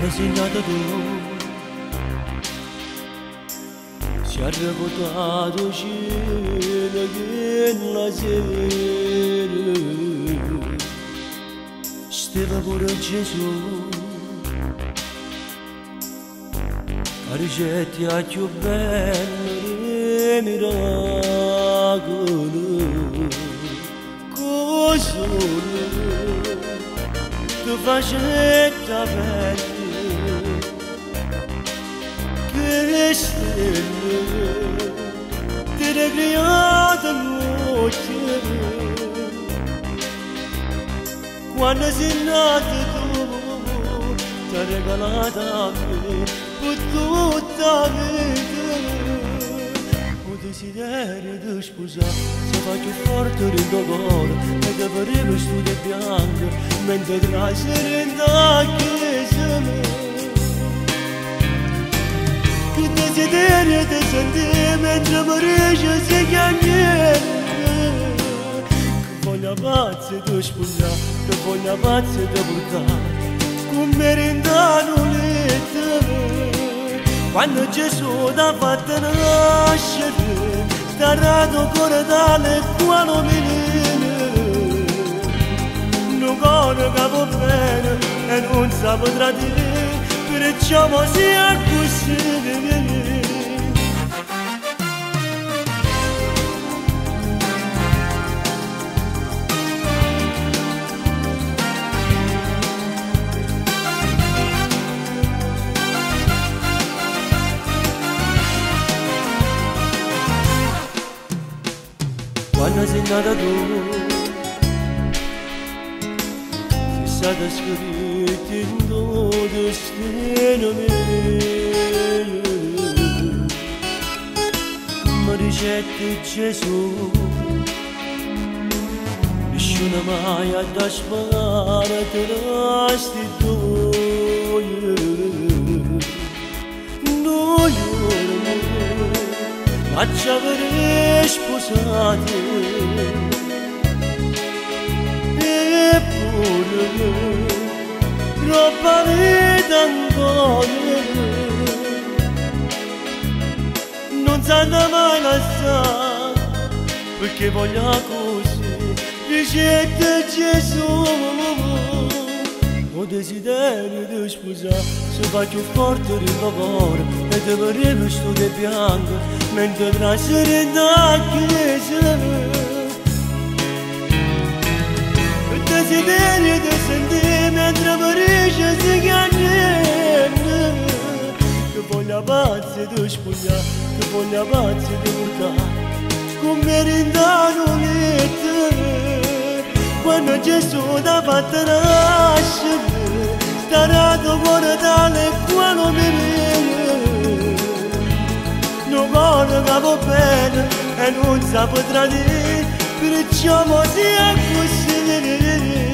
quando sei nata tu si è arrabutato cielo che la sera stava pure Gesù Argetti a più bello miracolo Cos'è tu facetta bella che ha regalata a me per tutta la vita un desiderio di sposare se fa forte del tuo cuore e che vorrei studio bianco mentre tra serena chiesa che desiderio di sentire Ты дезидерия, дезидерия, Într-amărâșă se gheanie Că voia bațe dușmâna Că voia bațe de burta Cu merindanul Quando Gesù da fatta nascere, starà do cuore dalle quando mi viene. Non conosco bene e non saprà dire perciò mo sia così quando sei in tuo destino mio ma ricetti Gesù nessuno mai ha da sparare te resti tu noi Faccia avere sposate boyunu Ropareden boyunu Non sanno mai lasciato Perché voglio così. Ricetta Gesù Ho desiderio di sposare. Se faccio forte il ripavore E dovrei studiare pianto Mentre tra serenità chiesa bați duși punea Că punea bați de urca. Cu merindanul e tânăr ce suda batărașă Dar adovără dale cu alomire Nu voră ca vopenă E nu ți-a pătradit Prin ce-o mozia cu sinere